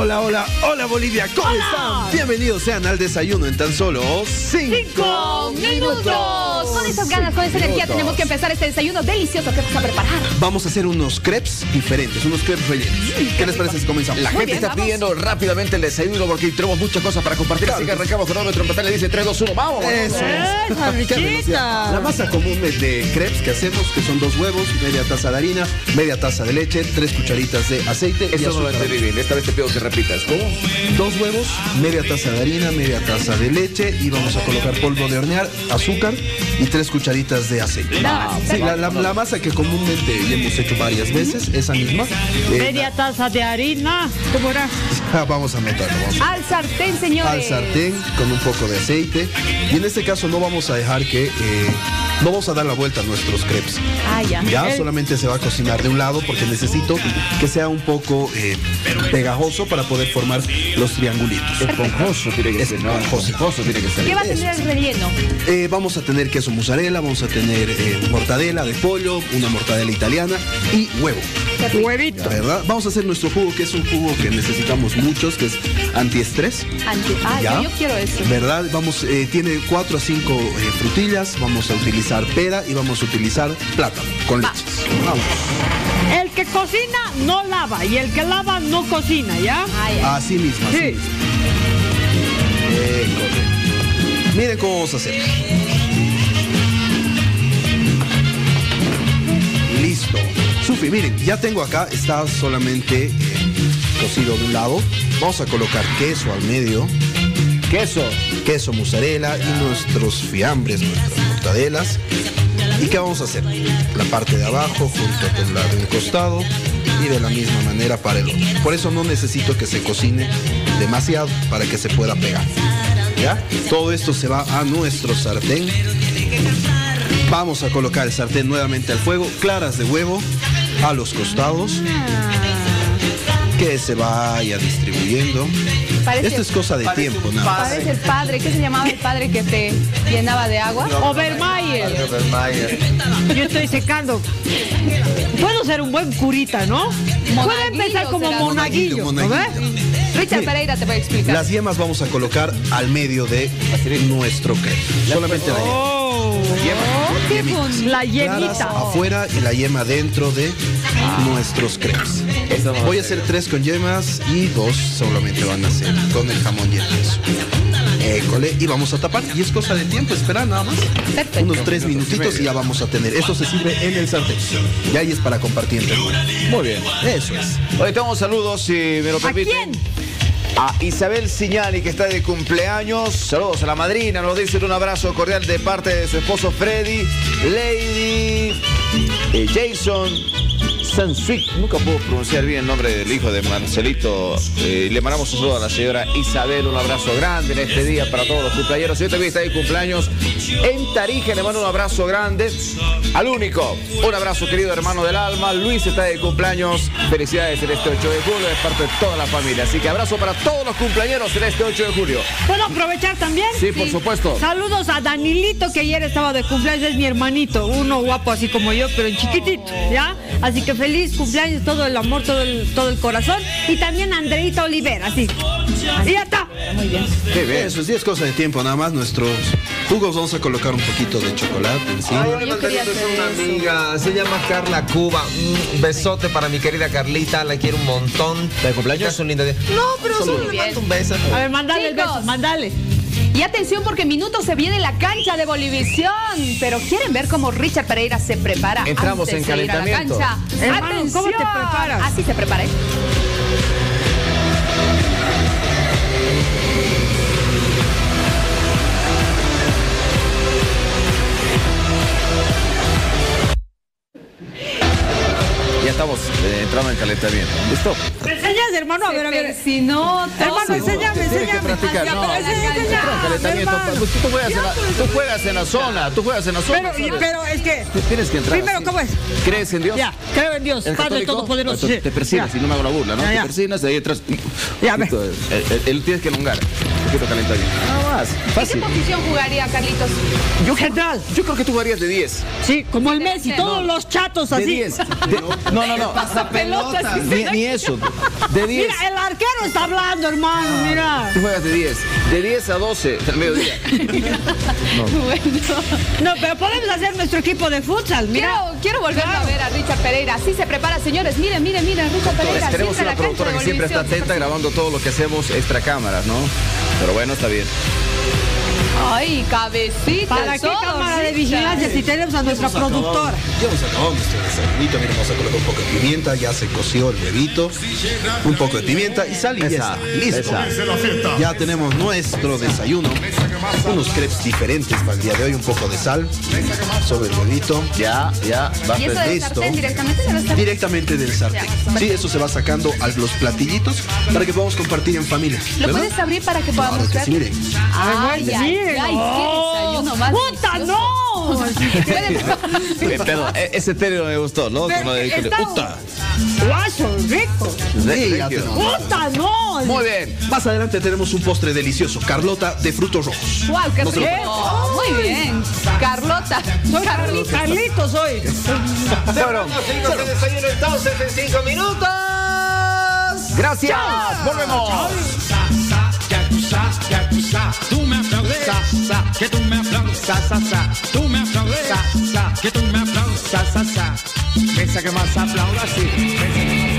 Hola, hola, hola Bolivia, ¿cómo están? Bienvenidos sean al desayuno en tan solo cinco minutos. Con esas ganas, con esa energía tenemos que empezar este desayuno delicioso que vamos a preparar. Vamos a hacer unos crepes diferentes, unos crepes rellenos. ¿Qué les parece si comenzamos? La Muy gente bien, está vamos. pidiendo rápidamente el desayuno porque tenemos muchas cosas para compartir. Así que arrancamos cronómetro, en le dice 3, 2, 1, ¡vamos! Eso es. La masa común de- de crepes que hacemos, que son dos huevos, media taza de harina, media taza de leche, tres cucharitas de aceite y Eso no lo entendí bien. Esta vez te pido que repitas. ¿Cómo? Dos huevos, media taza de harina, media taza de leche y vamos a colocar polvo de hornear, azúcar y tres cucharitas de aceite. Sí, la, la- la masa que comúnmente ya hemos hecho varias veces, esa misma. eh, Media taza de harina. ¿Cómo era? la- vamos a. Vamos a Al sartén, señores. al sartén con un poco de aceite y en este caso no vamos a dejar que eh, no vamos a dar la vuelta a nuestros crepes Ah, ya. ya El- solamente se va a cocinar de un lado porque necesito que sea un poco eh, pegajoso para poder formar los triangulitos Esponjoso tiene que ser. Esponjoso tiene que ser. ¿Qué va a tener el relleno? Eh, vamos a tener queso mozzarella vamos a tener eh, mortadela de pollo una mortadela italiana y huevo Huevito. ¿verdad? Vamos a hacer nuestro jugo que es un jugo que necesitamos muchos que es antiestrés Antes. Ah, ¿Ya? yo quiero eso. ¿Verdad? Vamos, eh, tiene 4 a 5 frutillas, vamos a utilizar pera y vamos a utilizar plátano con Va. leche. Vamos. El que cocina no lava y el que lava no cocina, ¿ya? Ay, ay. Así mismo, así Sí. mismo. Eh. Miren cómo vamos a hacer. Listo. Miren, ya tengo acá, está solamente eh, cocido de un lado. Vamos a colocar queso al medio. Queso. queso mozzarella y nuestros fiambres, nuestras mortadelas. ¿Y qué vamos a hacer? La parte de abajo junto con la de un costado y de la misma manera para el otro. Por eso no necesito que se cocine demasiado para que se pueda pegar. ¿Ya? Todo esto se va a nuestro sartén. Vamos a colocar el sartén nuevamente al fuego, claras de huevo a los costados. Que se vaya distribuyendo. Parece- Esto es cosa de tiempo, nada más. Parece el padre. ¿Qué se llamaba el padre que te llenaba de agua? Obermayer. Yo estoy secando. Puedo ser un buen curita, ¿no? Puede Monaguillo empezar como será. monaguillo, ¿no ves? Richard Pereira te va a explicar. Las yemas vamos a colocar al medio de nuestro crepe. Solamente la yema. Oh, Yemitas. la Claras yemita. afuera y la yema dentro de nuestros crepes. Eso Voy a hacer tres con yemas y dos solamente van a ser con el jamón y el queso. École, y vamos a tapar. Y es cosa de tiempo, espera nada más. Perfecto. Unos tres minutitos y ya vamos a tener. Esto se sirve en el sartén. Y ahí es para compartir. Muy bien. Eso es. Hoy tenemos saludos, si me lo ¿A permiten. quién? A Isabel Signani, que está de cumpleaños. Saludos a la madrina. Nos dicen un abrazo cordial de parte de su esposo Freddy, Lady, eh, Jason, Sansweet. Nunca puedo pronunciar bien el nombre del hijo de Marcelito. Eh, le mandamos un saludo a la señora Isabel. Un abrazo grande en este día para todos los cumpleaños. Yo también está de cumpleaños en Tarija. Le mando un abrazo grande al único. Un abrazo, querido hermano del alma. Luis está de cumpleaños. Felicidades en este 8 de julio. Es parte de toda la familia. Así que abrazo para todos los cumpleaños en este 8 de julio. ¿Puedo aprovechar también? Sí, por supuesto. Saludos a Danilito, que ayer estaba de cumpleaños, es mi hermanito, uno guapo así como yo, pero en chiquitito, ¿ya? Así que feliz cumpleaños, todo el amor, todo el, todo el corazón. Y también Andreita Olivera, así. Y ya está. Muy bien. Qué bien. Eso es 10 cosas de tiempo nada más. Nuestros jugos vamos a colocar un poquito de chocolate encima. Ay, yo quería hacer una eso. amiga, se llama Carla Cuba. Un besote para mi querida Carlita, la quiero un montón. ¿De cumpleaños? Es un lindo día. No, pero solo le Bien. mando un beso. A ver, mandale el Chicos. beso, mandale. Y atención porque en minutos se viene la cancha de Bolivisión. Pero ¿quieren ver cómo Richard Pereira se prepara Entramos antes en de ir a la calentamiento. cancha? Hermano, ¡Atención! ¿cómo te preparas? Así se prepara. ¿eh? Ya estamos eh, entrando en calentamiento. ¿Listo? ¿Me enseñas, hermano? A ver, a ver. Si no, Hermano, enséñame, Tienes que enséñame. atrás. Pues Tú juegas, en la, tú juegas en la zona. Tú juegas en la zona. Pero, pero es que. Tú Tienes que entrar. Primero. ¿cómo es? ¿Crees en Dios? Ya, creo en Dios, ¿Eres Padre? Todopoderoso. Te persinas y no me hago la burla, ¿no? Te persinas, de ahí entras. Ya, ve. Él, él- él tienes que elongar. poquito calentadito. ¿En qué posición jugaría Carlitos? Yo central. Yo creo que tú jugarías de 10. Sí, como el Messi, todos los chatos De así. 10. De- no, no, no. Pelotas. Ni, ni eso. De 10. Mira, el arquero está hablando, hermano, mira. Tú juegas de 10. De 10 a 12 del mediodía. Bueno. No, pero podemos hacer nuestro equipo de futsal, mira. Quiero, quiero volverlo a ver a Richard Pereira. Así se prepara, señores. Miren, miren, miren, Richard Pereira. Tenemos siempre una productora que siempre está atenta grabando todo lo que hacemos extra cámaras, ¿no? Pero bueno, está bien. Ay, cabecita. ¿Para qué cámara de vigilancia si tenemos a nuestra productora? Ya hemos acabado nuestro desayunito, mira, vamos a colocar un poco de pimienta, ya se coció el huevito, un poco de pimienta y sal y ya está, listo. Ya tenemos nuestro desayuno, unos crepes diferentes para el día de hoy, un poco de sal sobre el huevito, Ya, ya, va ¿Y eso del listo. sartén directamente de los sartén? directamente del sartén. Sí, eso se va sacando a los platillitos para que podamos compartir en familia. ¿Lo ¿verdad? puedes abrir para que podamos Claro que ver? sí, miren. Ay, ay, miren, ay, qué desayuno más ¡Puta, no! Eh, Perdón, ese término me gustó, ¿no? Pero Como de- está- Uta. Guaso, rico. ¡Puta, no! Muy bien. Más adelante tenemos un postre delicioso, Carlota de frutos rojos. Guau, qué rico. Muy bien. Carlota. Soy cinco minutos. gracias. Volvemos. Ya tú me aplaudes, sa, sa, que tú me aplaudes, sa, sa, sa, tú me aplaudes, sa, sa, que tú me aplaudes, sa, sa, sa, esa que más aplauda, sí, esa que